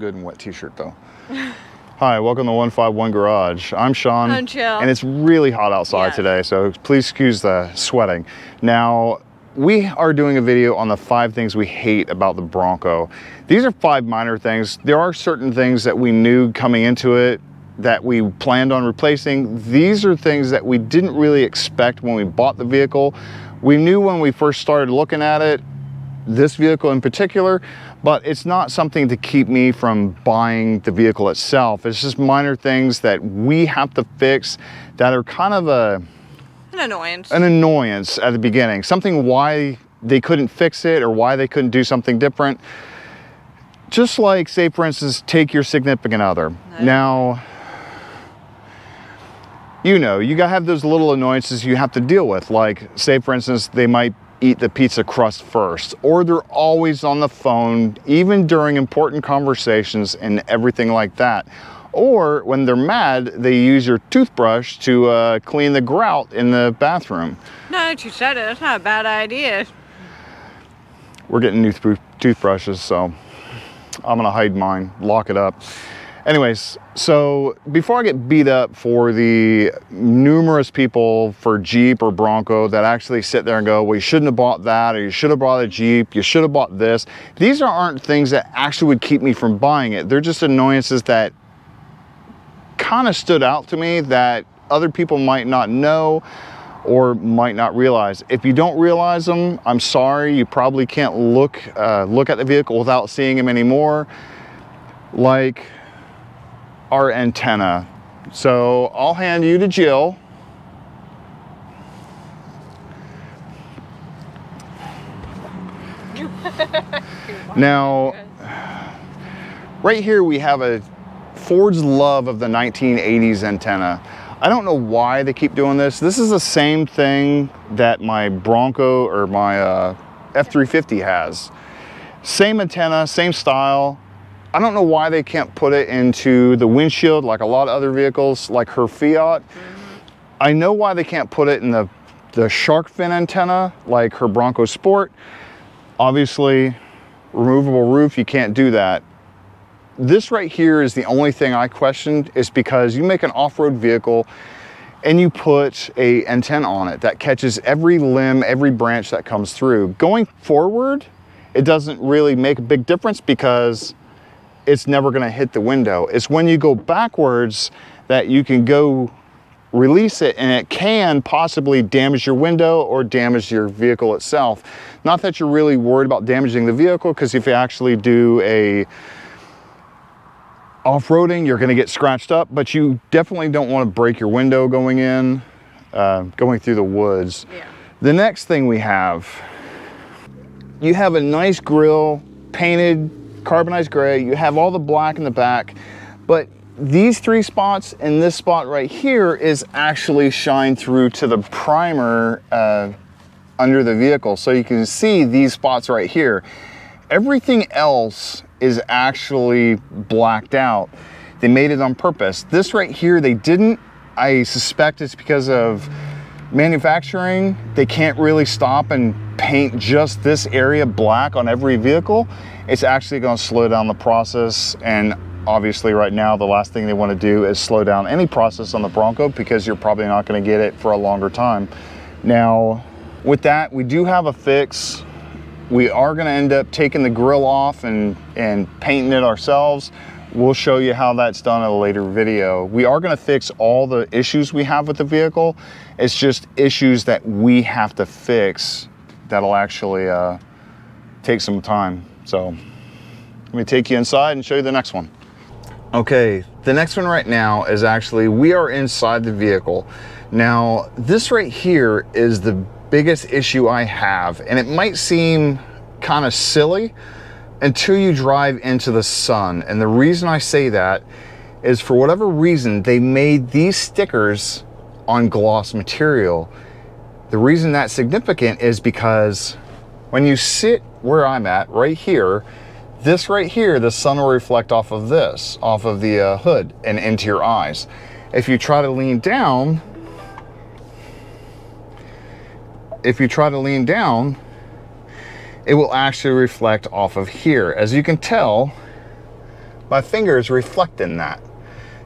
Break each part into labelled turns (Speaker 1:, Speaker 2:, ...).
Speaker 1: good in wet t-shirt though. Hi, welcome to 1Five1 Garage. I'm Sean.
Speaker 2: I'm Jill.
Speaker 1: And it's really hot outside
Speaker 2: Yes.
Speaker 1: today, so please excuse the sweating. Now, we are doing a video on the five things we hate about the Bronco. These are five minor things. There are certain things that we knew coming into it that we planned on replacing. These are things that we didn't really expect when we bought the vehicle. We knew when we first started looking at it this vehicle in particular, but it's not something to keep me from buying the vehicle itself. It's just minor things that we have to fix that are kind of a
Speaker 2: An annoyance.
Speaker 1: an annoyance at the beginning. Something why they couldn't fix it or why they couldn't do something different. Just like say for instance, take your significant other.
Speaker 2: Right.
Speaker 1: Now, you know, you gotta have those little annoyances you have to deal with. Like, say for instance, they might eat the pizza crust first, or they're always on the phone, even during important conversations and everything like that. Or when they're mad, they use your toothbrush to uh, clean the grout in the bathroom.
Speaker 2: that you said it, that's not a bad idea.
Speaker 1: We're getting new tooth- toothbrushes, so I'm gonna hide mine, lock it up. Anyways, so before I get beat up for the numerous people for Jeep or Bronco that actually sit there and go, well, you shouldn't have bought that, or you should have bought a Jeep, you should have bought this. These aren't things that actually would keep me from buying it. They're just annoyances that kind of stood out to me that other people might not know or might not realize. If you don't realize them, I'm sorry. You probably can't look uh, look at the vehicle without seeing them anymore. Like our antenna. So I'll hand you to Jill. now, right here we have a Ford's love of the 1980s antenna. I don't know why they keep doing this. This is the same thing that my Bronco or my uh, F350 has. Same antenna, same style. I don't know why they can't put it into the windshield like a lot of other vehicles, like her Fiat. Mm-hmm. I know why they can't put it in the, the shark fin antenna like her Bronco Sport. Obviously, removable roof, you can't do that this right here is the only thing I questioned is because you make an off-road vehicle and you put a antenna on it that catches every limb, every branch that comes through. Going forward, it doesn't really make a big difference because it's never gonna hit the window. It's when you go backwards that you can go release it and it can possibly damage your window or damage your vehicle itself. Not that you're really worried about damaging the vehicle because if you actually do a off-roading, you're gonna get scratched up, but you definitely don't wanna break your window going in, uh, going through the woods.
Speaker 2: Yeah.
Speaker 1: The next thing we have, you have a nice grill, painted carbonized gray, you have all the black in the back, but these three spots and this spot right here is actually shined through to the primer uh, under the vehicle. So you can see these spots right here. Everything else is actually blacked out. They made it on purpose. This right here, they didn't. I suspect it's because of manufacturing. They can't really stop and paint just this area black on every vehicle. It's actually gonna slow down the process. And obviously right now, the last thing they wanna do is slow down any process on the Bronco because you're probably not gonna get it for a longer time. Now, with that, we do have a fix. We are gonna end up taking the grill off and, and painting it ourselves. We'll show you how that's done in a later video. We are gonna fix all the issues we have with the vehicle. It's just issues that we have to fix that'll actually uh, take some time. So let me take you inside and show you the next one. Okay, the next one right now is actually, we are inside the vehicle. Now, this right here is the biggest issue I have, and it might seem kind of silly until you drive into the sun. And the reason I say that is for whatever reason, they made these stickers on gloss material. The reason that's significant is because when you sit where I'm at, right here, this right here, the sun will reflect off of this, off of the uh, hood and into your eyes. If you try to lean down, if you try to lean down, it will actually reflect off of here. As you can tell, my finger is reflecting that.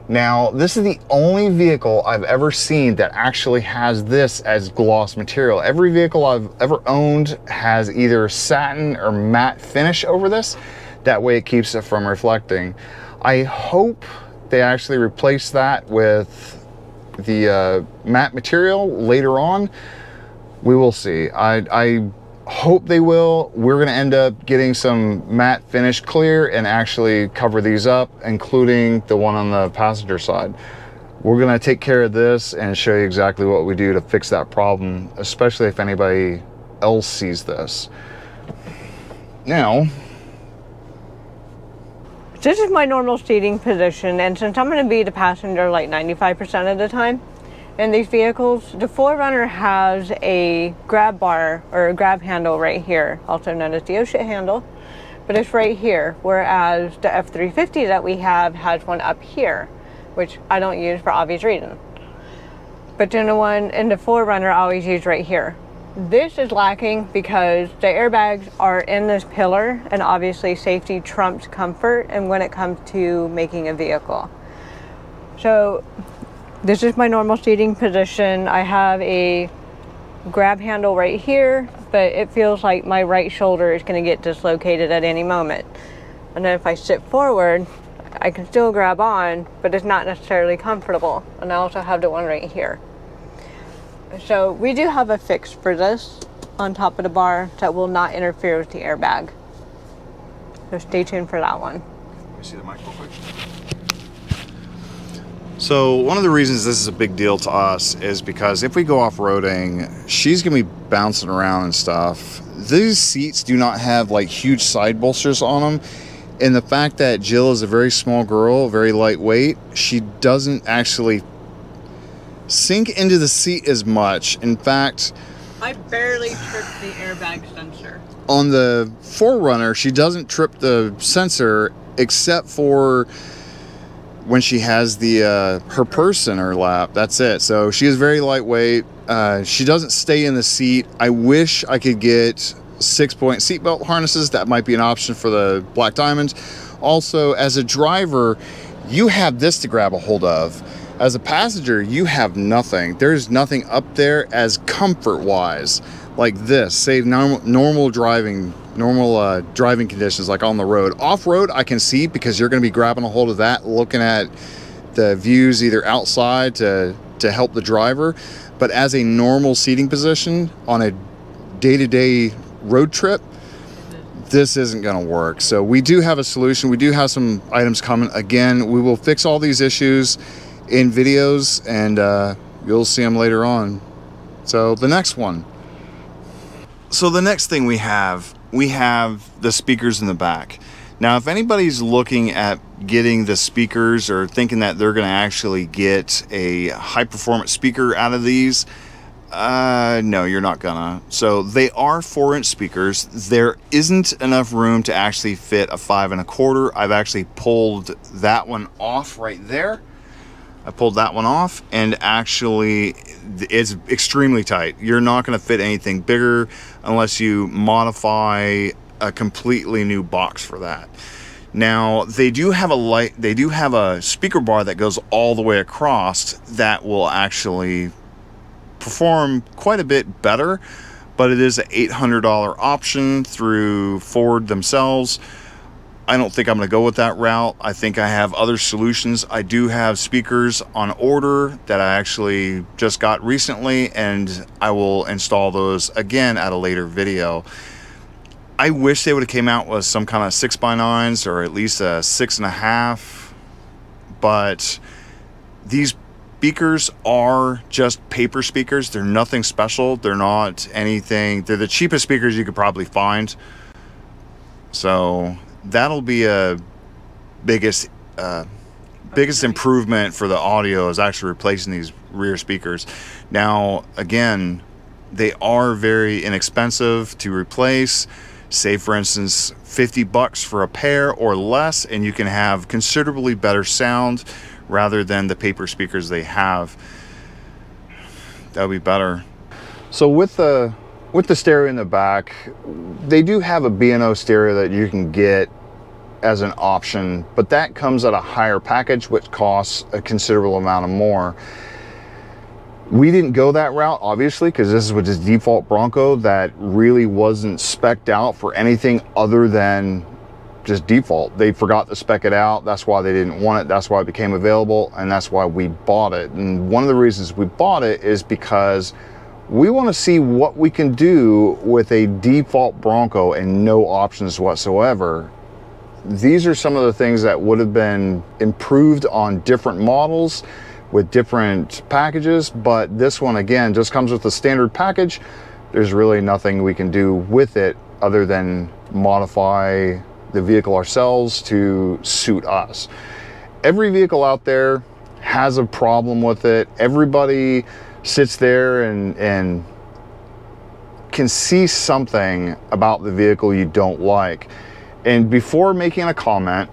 Speaker 1: Now, this is the only vehicle I've ever seen that actually has this as gloss material. Every vehicle I've ever owned has either satin or matte finish over this. That way it keeps it from reflecting. I hope they actually replace that with the uh, matte material later on. We will see. I, I hope they will. We're gonna end up getting some matte finish clear and actually cover these up, including the one on the passenger side. We're gonna take care of this and show you exactly what we do to fix that problem, especially if anybody else sees this. Now,
Speaker 2: This is my normal seating position, and since I'm going to be the passenger like 95% of the time in these vehicles, the 4Runner has a grab bar or a grab handle right here, also known as the OSHA handle, but it's right here, whereas the F350 that we have has one up here, which I don't use for obvious reasons. But then the one in the 4Runner I always use right here. This is lacking because the airbags are in this pillar and obviously safety trumps comfort and when it comes to making a vehicle. So this is my normal seating position. I have a grab handle right here, but it feels like my right shoulder is going to get dislocated at any moment. And then if I sit forward, I can still grab on, but it's not necessarily comfortable. And I also have the one right here. So we do have a fix for this on top of the bar that will not interfere with the airbag. So stay tuned for that one.
Speaker 1: Let me see the mic real quick. So one of the reasons this is a big deal to us is because if we go off-roading, she's gonna be bouncing around and stuff. These seats do not have like huge side bolsters on them. And the fact that Jill is a very small girl, very lightweight, she doesn't actually sink into the seat as much. In fact,
Speaker 2: I barely tripped the airbag sensor.
Speaker 1: on the 4Runner, she doesn't trip the sensor except for when she has the uh, her purse in her lap. That's it. So she is very lightweight. Uh, she doesn't stay in the seat. I wish I could get six point seatbelt harnesses. That might be an option for the Black Diamond. Also, as a driver, you have this to grab a hold of. As a passenger, you have nothing. There's nothing up there as comfort wise like this. Normal, normal driving, normal uh, driving conditions like on the road. Off road, I can see because you're going to be grabbing a hold of that, looking at the views either outside to to help the driver. But as a normal seating position on a day-to-day road trip, this isn't going to work. So we do have a solution. We do have some items coming. Again, we will fix all these issues in videos, and uh, you'll see them later on. So the next one. So the next thing we have, we have the speakers in the back. Now, if anybody's looking at getting the speakers or thinking that they're going to actually get a high performance speaker out of these, uh, no, you're not gonna. So they are four inch speakers. There isn't enough room to actually fit a five and a quarter. I've actually pulled that one off right there. I pulled that one off and actually it's extremely tight. You're not going to fit anything bigger unless you modify a completely new box for that. Now they do have a light, they do have a speaker bar that goes all the way across that will actually perform quite a bit better, but it is an $800 option through Ford themselves. I don't think I'm going to go with that route. I think I have other solutions. I do have speakers on order that I actually just got recently, and I will install those again at a later video. I wish they would have came out with some kind of six by nines or at least a six and a half, but these speakers are just paper speakers. They're nothing special. They're not anything. They're the cheapest speakers you could probably find. So that'll be a biggest uh, biggest improvement for the audio is actually replacing these rear speakers. Now, again, they are very inexpensive to replace. Say, for instance, 50 bucks for a pair or less, and you can have considerably better sound rather than the paper speakers they have. That would be better. So with the with the stereo in the back, they do have a B&O stereo that you can get as an option, but that comes at a higher package, which costs a considerable amount of more. We didn't go that route, obviously, because this is with this default Bronco that really wasn't specced out for anything other than just default. They forgot to spec it out. That's why they didn't want it. That's why it became available. And that's why we bought it. And one of the reasons we bought it is because we want to see what we can do with a default Bronco and no options whatsoever. These are some of the things that would have been improved on different models with different packages, but this one again just comes with the standard package. There's really nothing we can do with it other than modify the vehicle ourselves to suit us. Every vehicle out there has a problem with it. Everybody sits there and, and can see something about the vehicle you don't like. And before making a comment,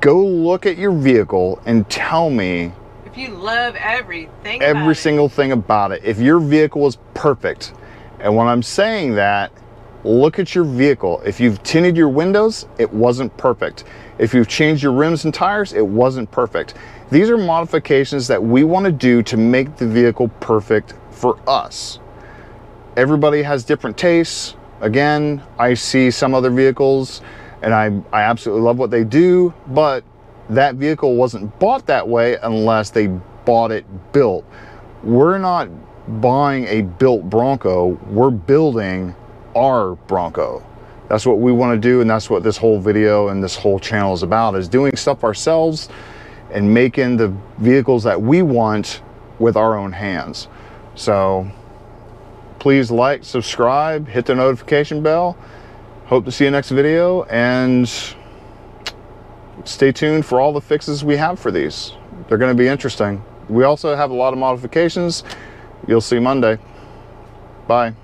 Speaker 1: go look at your vehicle and tell me
Speaker 2: if you love everything
Speaker 1: every single thing about it. If your vehicle is perfect. And when I'm saying that, look at your vehicle. If you've tinted your windows, it wasn't perfect. If you've changed your rims and tires, it wasn't perfect. These are modifications that we want to do to make the vehicle perfect for us. Everybody has different tastes. Again, I see some other vehicles and I, I absolutely love what they do, but that vehicle wasn't bought that way unless they bought it built. We're not buying a built Bronco, we're building our Bronco. That's what we want to do and that's what this whole video and this whole channel is about is doing stuff ourselves and making the vehicles that we want with our own hands. So please like, subscribe, hit the notification bell. Hope to see you next video and stay tuned for all the fixes we have for these. They're going to be interesting. We also have a lot of modifications. You'll see Monday. Bye.